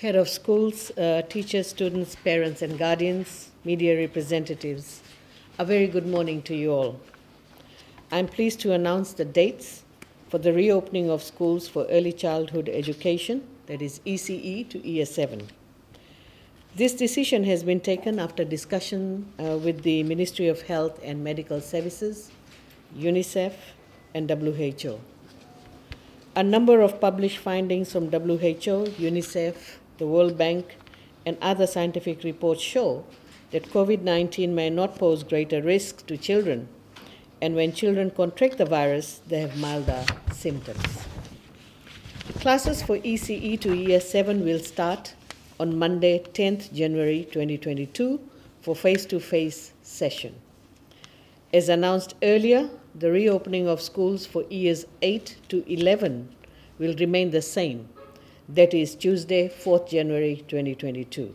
Head of schools, uh, teachers, students, parents, and guardians, media representatives, a very good morning to you all. I'm pleased to announce the dates for the reopening of schools for early childhood education, that is ECE to ES7. This decision has been taken after discussion uh, with the Ministry of Health and Medical Services, UNICEF, and WHO. A number of published findings from WHO, UNICEF, the World Bank, and other scientific reports show that COVID 19 may not pose greater risk to children, and when children contract the virus, they have milder symptoms. Classes for ECE to ES7 will start on Monday, 10th January 2022, for face to face session. As announced earlier, the reopening of schools for years 8 to 11 will remain the same. That is Tuesday, 4th January 2022.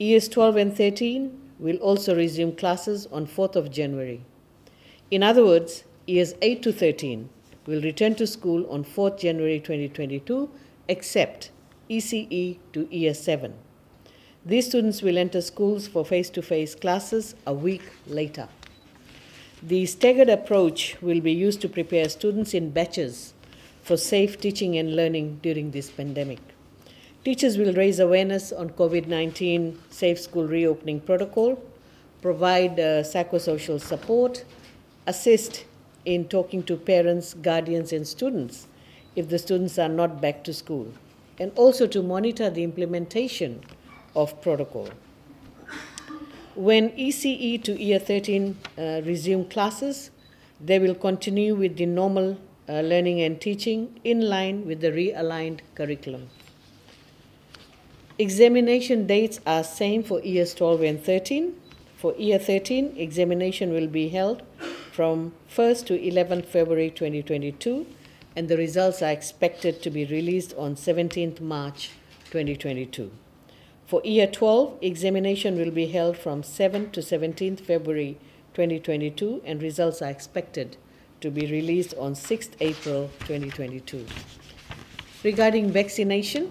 ES 12 and 13 will also resume classes on 4th of January. In other words, years 8 to 13 will return to school on 4th January 2022, except ECE to ES7. These students will enter schools for face to face classes a week later. The staggered approach will be used to prepare students in batches for safe teaching and learning during this pandemic. Teachers will raise awareness on COVID 19 safe school reopening protocol, provide uh, psychosocial support, assist in talking to parents, guardians, and students if the students are not back to school and also to monitor the implementation of protocol. When ECE to year 13 uh, resume classes, they will continue with the normal uh, learning and teaching in line with the realigned curriculum. Examination dates are same for years 12 and 13. For year 13, examination will be held from 1st to 11th February 2022 and the results are expected to be released on 17th March 2022. For year 12, examination will be held from 7th to 17th February 2022 and results are expected to be released on 6th April 2022. Regarding vaccination,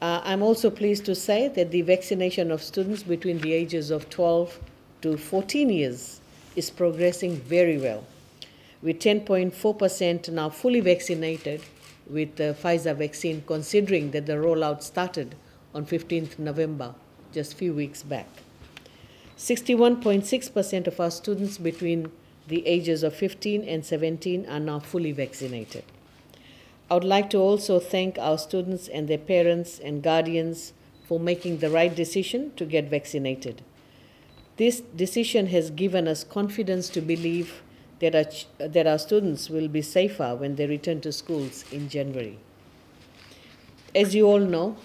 uh, I'm also pleased to say that the vaccination of students between the ages of 12 to 14 years is progressing very well with 10.4% now fully vaccinated with the Pfizer vaccine, considering that the rollout started on 15th November, just a few weeks back. 61.6% of our students between the ages of 15 and 17 are now fully vaccinated. I would like to also thank our students and their parents and guardians for making the right decision to get vaccinated. This decision has given us confidence to believe that our, that our students will be safer when they return to schools in January. As you all know,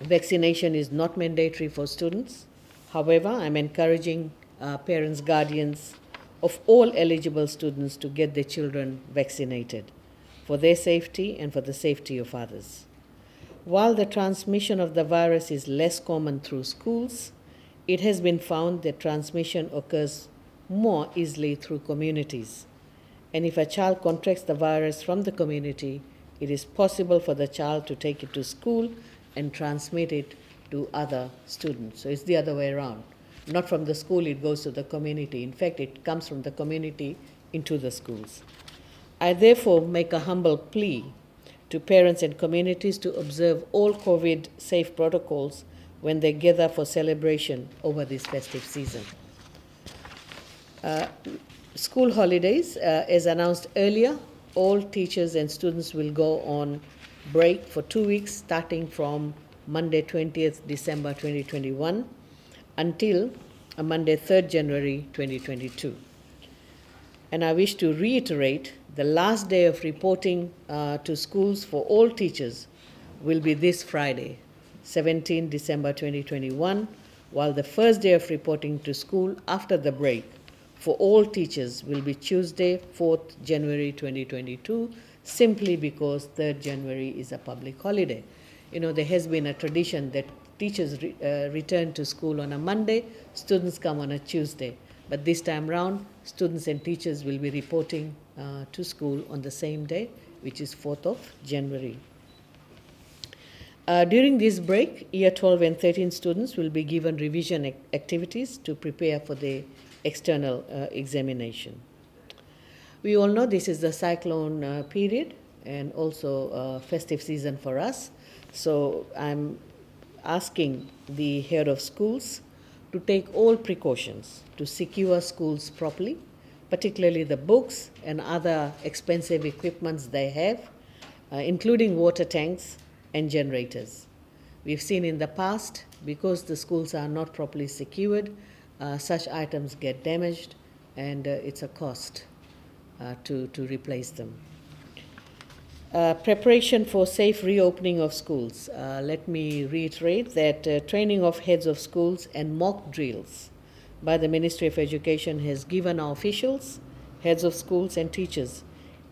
vaccination is not mandatory for students. However, I'm encouraging uh, parents, guardians of all eligible students to get their children vaccinated for their safety and for the safety of others. While the transmission of the virus is less common through schools, it has been found that transmission occurs more easily through communities. And if a child contracts the virus from the community, it is possible for the child to take it to school and transmit it to other students. So it's the other way around. Not from the school, it goes to the community. In fact, it comes from the community into the schools. I therefore make a humble plea to parents and communities to observe all COVID safe protocols when they gather for celebration over this festive season. Uh, school holidays, uh, as announced earlier, all teachers and students will go on break for two weeks starting from Monday 20th December 2021 until Monday 3rd January 2022. And I wish to reiterate the last day of reporting uh, to schools for all teachers will be this Friday, 17 December 2021, while the first day of reporting to school after the break for all teachers will be Tuesday, 4th January 2022, simply because 3rd January is a public holiday. You know, there has been a tradition that teachers re, uh, return to school on a Monday, students come on a Tuesday. But this time round, students and teachers will be reporting uh, to school on the same day, which is 4th of January. Uh, during this break, year 12 and 13 students will be given revision ac- activities to prepare for the external uh, examination. We all know this is the cyclone uh, period and also uh, festive season for us. So I'm asking the head of schools to take all precautions to secure schools properly, particularly the books and other expensive equipments they have, uh, including water tanks and generators. We've seen in the past, because the schools are not properly secured, uh, such items get damaged and uh, it's a cost uh, to, to replace them. Uh, preparation for safe reopening of schools. Uh, let me reiterate that uh, training of heads of schools and mock drills by the Ministry of Education has given our officials, heads of schools, and teachers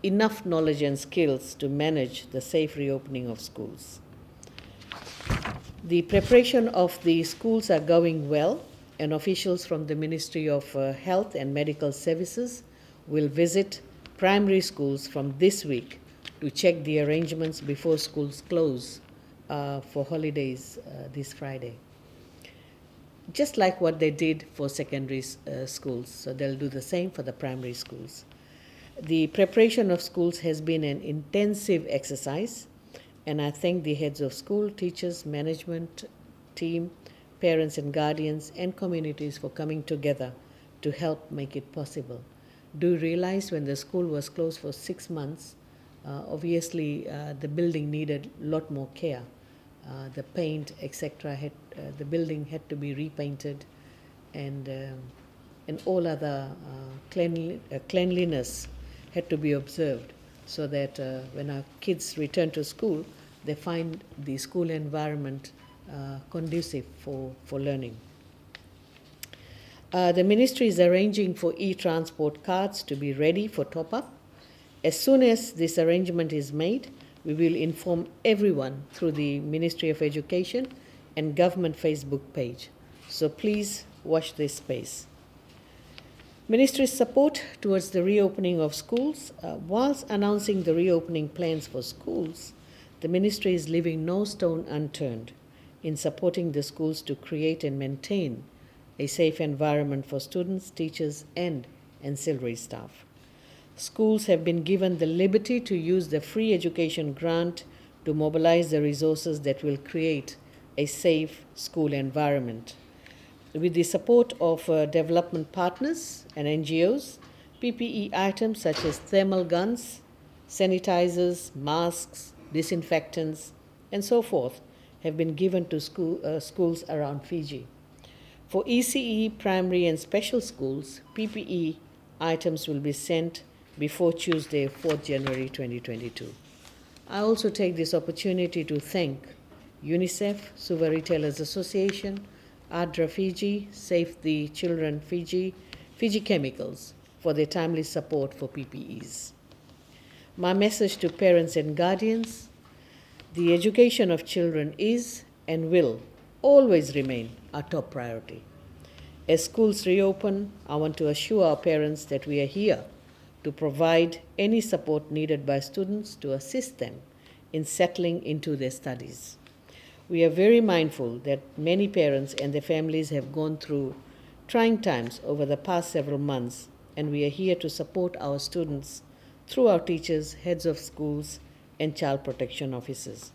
enough knowledge and skills to manage the safe reopening of schools. The preparation of the schools are going well, and officials from the Ministry of uh, Health and Medical Services will visit primary schools from this week to check the arrangements before schools close uh, for holidays uh, this Friday. Just like what they did for secondary uh, schools, so they'll do the same for the primary schools. The preparation of schools has been an intensive exercise, and I thank the heads of school, teachers, management team, parents and guardians, and communities for coming together to help make it possible. Do you realize when the school was closed for six months, obviously uh, the building needed a lot more care. Uh, the paint, etc., had uh, the building had to be repainted, and um, and all other uh, cleanli- uh, cleanliness had to be observed, so that when our kids return to school, they find the school environment conducive for, for learning. the ministry is arranging for e-transport cards to be ready for top-up as soon as this arrangement is made, we will inform everyone through the Ministry of Education and government Facebook page. So please watch this space. Ministry's support towards the reopening of schools, uh, whilst announcing the reopening plans for schools, the ministry is leaving no stone unturned in supporting the schools to create and maintain a safe environment for students, teachers, and ancillary staff schools have been given the liberty to use the free education grant to mobilize the resources that will create a safe school environment. With the support of uh, development partners and NGOs, PPE items such as thermal guns, sanitizers, masks, disinfectants, and so forth have been given to school, uh, schools around Fiji. For ECE primary and special schools, PPE items will be sent before Tuesday, 4th January 2022. I also take this opportunity to thank UNICEF, Suva Retailers Association, ADRA Fiji, Save the Children Fiji, Fiji Chemicals for their timely support for PPEs. My message to parents and guardians the education of children is and will always remain our top priority. As schools reopen, I want to assure our parents that we are here to provide any support needed by students to assist them in settling into their studies. We are very mindful that many parents and their families have gone through trying times over the past several months, and we are here to support our students through our teachers, heads of schools, and child protection officers.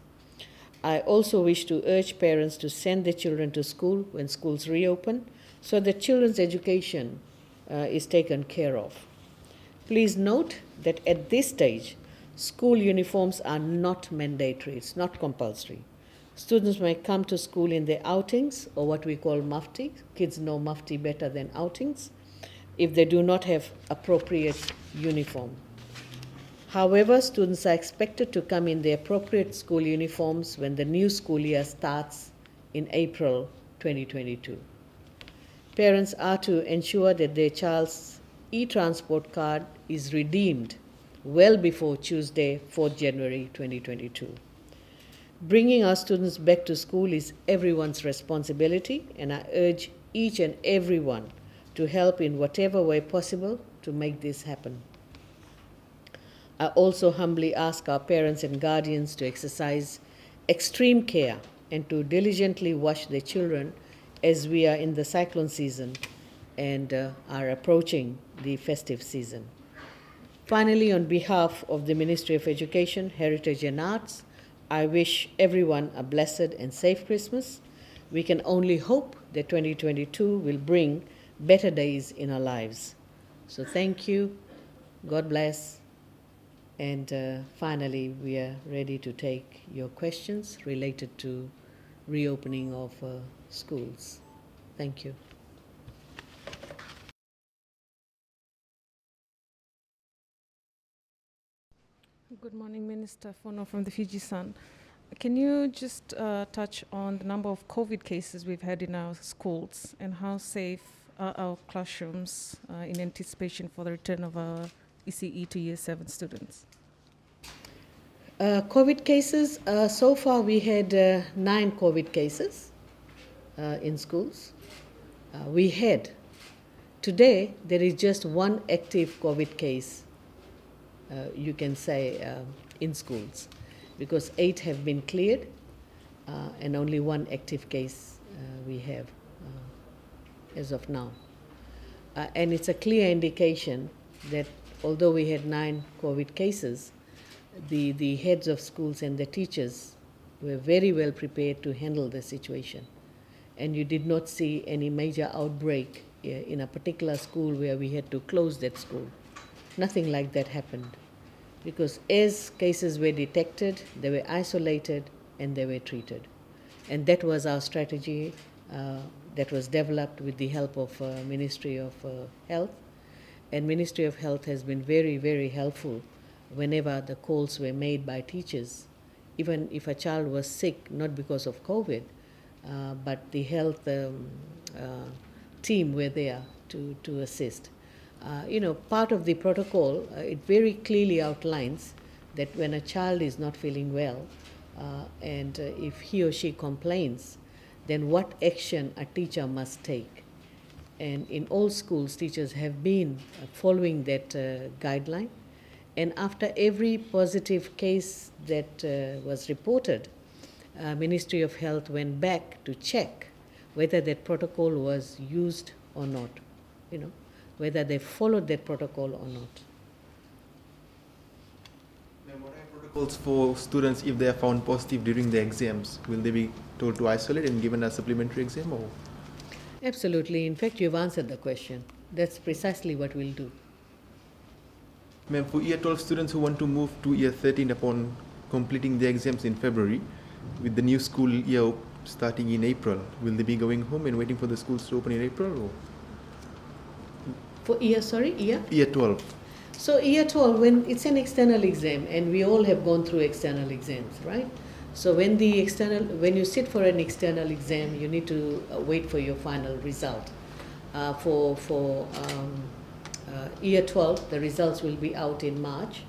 I also wish to urge parents to send their children to school when schools reopen so that children's education uh, is taken care of. Please note that at this stage, school uniforms are not mandatory, it's not compulsory. Students may come to school in their outings or what we call mufti. Kids know mufti better than outings if they do not have appropriate uniform. However, students are expected to come in the appropriate school uniforms when the new school year starts in April 2022. Parents are to ensure that their child's e-transport card is redeemed well before Tuesday, 4th January 2022. Bringing our students back to school is everyone's responsibility, and I urge each and everyone to help in whatever way possible to make this happen. I also humbly ask our parents and guardians to exercise extreme care and to diligently watch their children as we are in the cyclone season and uh, are approaching the festive season. Finally, on behalf of the Ministry of Education, Heritage and Arts, I wish everyone a blessed and safe Christmas. We can only hope that 2022 will bring better days in our lives. So, thank you. God bless. And uh, finally, we are ready to take your questions related to reopening of uh, schools. Thank you. Good morning, Minister Fono from the Fiji Sun. Can you just uh, touch on the number of COVID cases we've had in our schools and how safe are our classrooms uh, in anticipation for the return of our ECE to year seven students? Uh, COVID cases, uh, so far we had uh, nine COVID cases uh, in schools. We had, today, there is just one active COVID case, Uh, you can say, uh, in schools, because eight have been cleared uh, and only one active case we have as of now. and it's a clear indication that although we had nine COVID cases, the, the heads of schools and the teachers were very well prepared to handle the situation. And you did not see any major outbreak uh, in a particular school where we had to close that school. Nothing like that happened. Because as cases were detected, they were isolated and they were treated. And that was our strategy uh, that was developed with the help of uh, Ministry of uh, Health. And Ministry of Health has been very, very helpful whenever the calls were made by teachers, even if a child was sick, not because of COVID, uh, but the health um, uh, team were there to, to assist. Uh, you know, part of the protocol, uh, it very clearly outlines that when a child is not feeling well, uh, and uh, if he or she complains, then what action a teacher must take. And in all schools, teachers have been following that guideline and after every positive case that uh, was reported, uh, Ministry of Health went back to check whether that protocol was used or not, you know, whether they followed that protocol or not. Now, what are protocols for students if they are found positive during the exams? Will they be told to isolate and given a supplementary exam or? Absolutely. In fact, you've answered the question. That's precisely what we'll do. Ma'am, for year 12 students who want to move to year 13 upon completing their exams in February, with the new school year starting in April, will they be going home and waiting for the schools to open in April? Or? For year, sorry, year? Year 12. So year 12, when it's an external exam, and we all have gone through external exams, right? So when the external, when you sit for an external exam, you need to uh, wait for your final result. Uh, for for um, uh, year 12, the results will be out in March.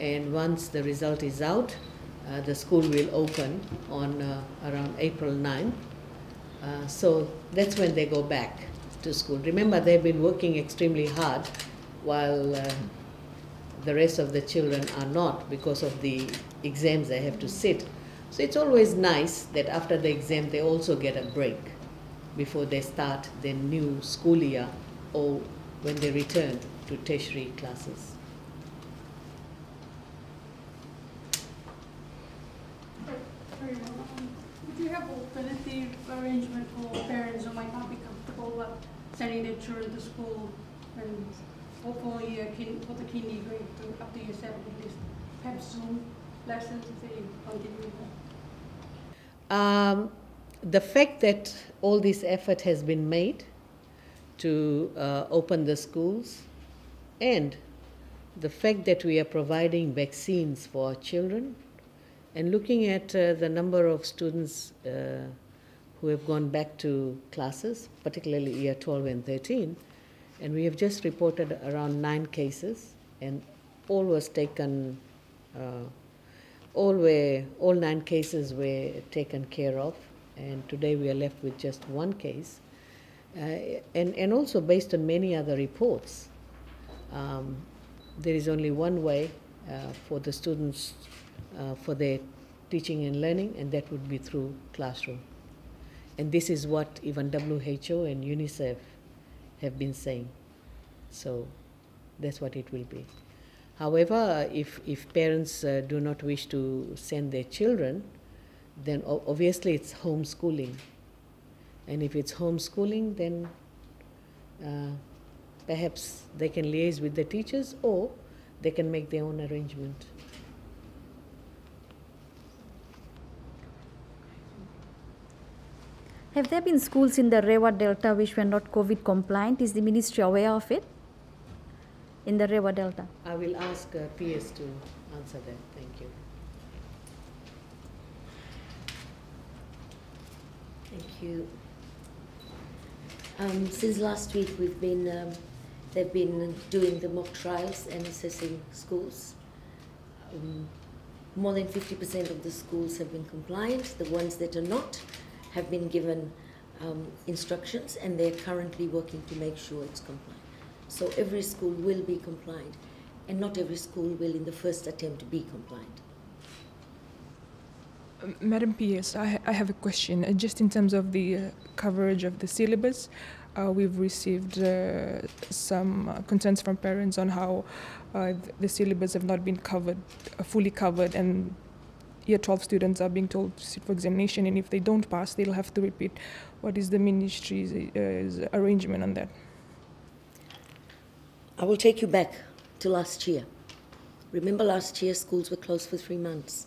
And once the result is out, uh, the school will open on uh, around April 9. Uh, so that's when they go back to school. Remember, they've been working extremely hard while uh, the rest of the children are not because of the exams they have to sit. So it's always nice that after the exam they also get a break before they start their new school year or when they return to tertiary classes. Would you have alternative arrangement for parents who might not be comfortable sending their children to school and hopefully uh, for the kindy grade to up to year seven at least have Zoom lessons if they continue um, the fact that all this effort has been made to uh, open the schools and the fact that we are providing vaccines for our children and looking at uh, the number of students uh, who have gone back to classes, particularly year 12 and 13, and we have just reported around nine cases, and all was taken, uh, all were, all nine cases were taken care of, and today we are left with just one case. Uh, and, and also based on many other reports, um, there is only one way uh, for the students, uh, for their teaching and learning, and that would be through classroom. And this is what even WHO and UNICEF have been saying. So that's what it will be. However, if, if parents uh, do not wish to send their children, then obviously it's homeschooling. And if it's homeschooling, then uh, perhaps they can liaise with the teachers or they can make their own arrangement. Have there been schools in the Rewa Delta which were not COVID compliant? Is the ministry aware of it? In the Rewa Delta? I will ask uh, PS to answer that. Thank you. Thank you. Um, since last week, we've been, um, they've been doing the mock trials and assessing schools. Um, more than 50% of the schools have been compliant. The ones that are not have been given um, instructions and they're currently working to make sure it's compliant. So every school will be compliant and not every school will in the first attempt be compliant. Um, Madam PS, I, I have a question. Uh, just in terms of the uh, coverage of the syllabus, uh, we've received uh, some uh, concerns from parents on how uh, the syllabus have not been covered, fully covered, and year 12 students are being told to sit for examination, and if they don't pass, they'll have to repeat. What is the ministry's uh, arrangement on that? I will take you back to last year. Remember, last year schools were closed for three months.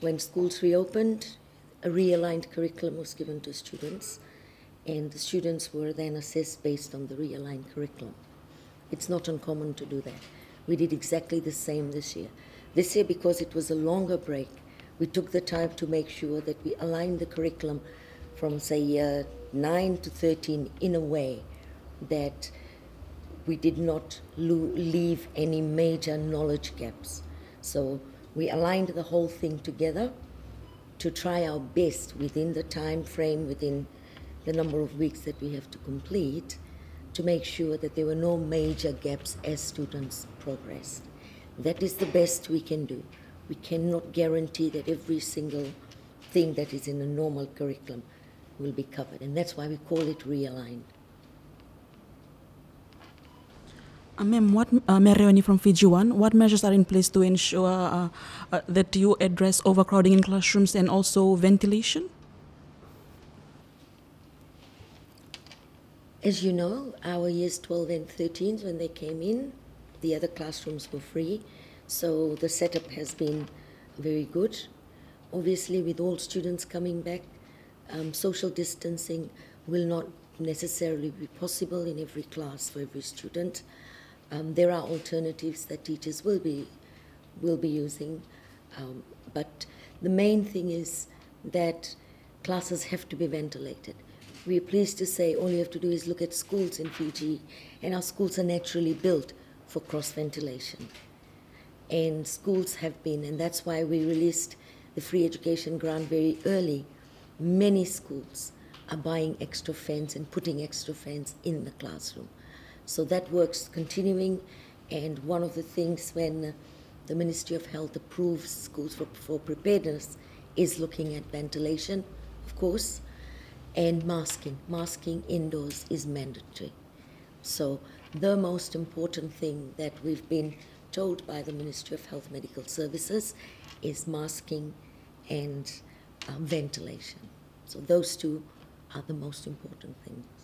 When schools reopened, a realigned curriculum was given to students, and the students were then assessed based on the realigned curriculum. It's not uncommon to do that. We did exactly the same this year. This year, because it was a longer break, we took the time to make sure that we aligned the curriculum from, say, year 9 to 13 in a way that we did not leave any major knowledge gaps. So we aligned the whole thing together to try our best within the time frame, within the number of weeks that we have to complete, to make sure that there were no major gaps as students progressed. That is the best we can do. We cannot guarantee that every single thing that is in a normal curriculum will be covered, and that's why we call it realigned. Uh, Ma'am, what, uh, Mayor Reoni from Fiji One, what measures are in place to ensure uh, uh, that you address overcrowding in classrooms and also ventilation? As you know, our years 12 and 13, when they came in, the other classrooms were free. So the setup has been very good. Obviously, with all students coming back, um, social distancing will not necessarily be possible in every class for every student. Um, there are alternatives that teachers will be will be using, um, but the main thing is that classes have to be ventilated. We are pleased to say all you have to do is look at schools in Fiji, and our schools are naturally built for cross ventilation. And schools have been, and that's why we released the free education grant very early. Many schools are buying extra fans and putting extra fans in the classroom. So that works continuing, and one of the things when the Ministry of Health approves schools for, for preparedness is looking at ventilation, of course, and masking. Masking indoors is mandatory. So, the most important thing that we've been told by the Ministry of Health Medical Services is masking and uh, ventilation. So, those two are the most important things.